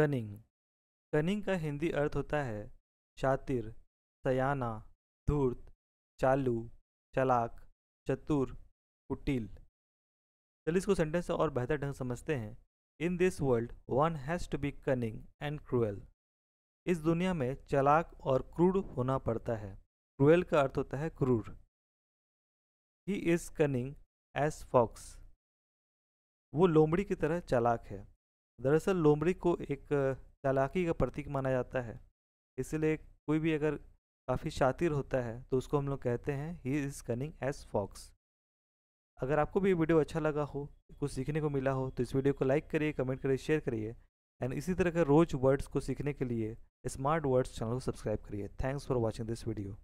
Cunning. Cunning का हिंदी अर्थ होता है शातिर, सयाना, धूर्त, चालू, चालाक, चतुर, कुटिल। चलिए इसको सेंटेंस से और बेहतर ढंग समझते हैं। In this world one has to be cunning and cruel इस दुनिया में चलाक और क्रूर होना पड़ता है। क्रूएल का अर्थ होता है क्रूर। He is cunning as fox वो लोमड़ी की तरह चालाक है। दरअसल लोमड़ी को एक चालाकी का प्रतीक माना जाता है। इसलिए कोई भी अगर काफ़ी शातिर होता है तो उसको हम लोग कहते हैं he is cunning as fox अगर आपको भी ये वीडियो अच्छा लगा हो, कुछ सीखने को मिला हो तो इस वीडियो को लाइक करिए, कमेंट करिए, शेयर करिए। एंड इसी तरह के रोज वर्ड्स को सीखने के लिए स्मार्ट वर्ड्स चैनल को सब्सक्राइब करिए। Thanks for watching this video.